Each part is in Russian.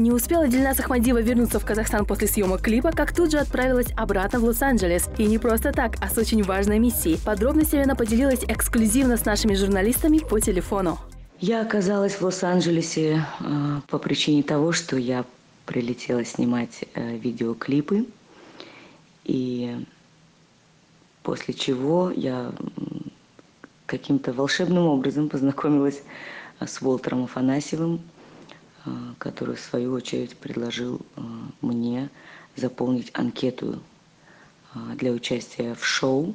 Не успела Дильназ Ахмадиева вернуться в Казахстан после съемок клипа, как тут же отправилась обратно в Лос-Анджелес. И не просто так, а с очень важной миссией. Подробностями она поделилась эксклюзивно с нашими журналистами по телефону. Я оказалась в Лос-Анджелесе э, по причине того, что я прилетела снимать э, видеоклипы. И после чего я каким-то волшебным образом познакомилась с Волтером Афанасьевым, э, который в свою очередь предложил э, мне заполнить анкету э, для участия в шоу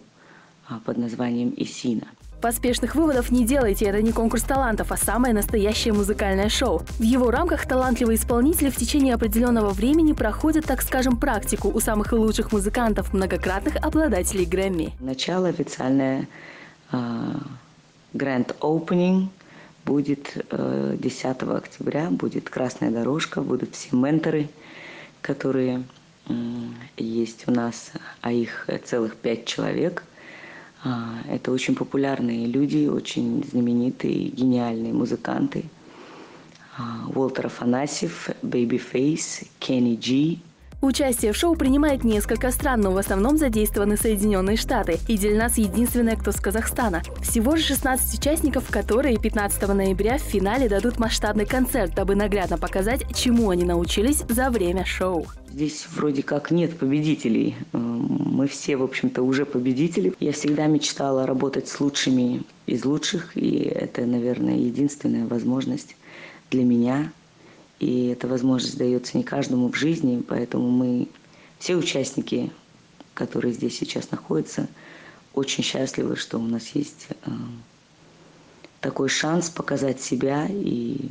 под названием «Исина». Поспешных выводов не делайте, это не конкурс талантов, а самое настоящее музыкальное шоу. В его рамках талантливые исполнители в течение определенного времени проходят, так скажем, практику у самых лучших музыкантов, многократных обладателей Грэмми. Начало официальное Opening будет 10 октября, будет красная дорожка, будут все менторы, которые есть у нас, а их целых пять человек – а, это очень популярные люди, очень знаменитые, гениальные музыканты. А, Уолтер Афанасьев, Babyface, Кенни Джи, Участие в шоу принимает несколько стран, но в основном задействованы Соединенные Штаты. И Дельнас единственная, кто с Казахстана. Всего же 16 участников, которые 15 ноября в финале дадут масштабный концерт, дабы наглядно показать, чему они научились за время шоу. Здесь вроде как нет победителей. Э, мы все, в общем-то, уже победители. Я всегда мечтала работать с лучшими из лучших, и это, наверное, единственная возможность для меня. И эта возможность дается не каждому в жизни, поэтому мы, все участники, которые здесь сейчас находятся, очень счастливы, что у нас есть э, такой шанс показать себя и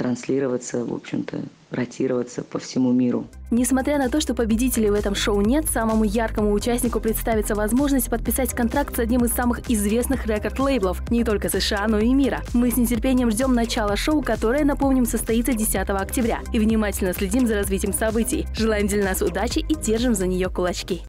транслироваться, в общем-то, ротироваться по всему миру. Несмотря на то, что победителей в этом шоу нет, самому яркому участнику представится возможность подписать контракт с одним из самых известных рекорд-лейблов не только США, но и мира. Мы с нетерпением ждем начала шоу, которое, напомним, состоится 10 октября, и внимательно следим за развитием событий. Желаем Дельнас удачи и держим за нее кулачки.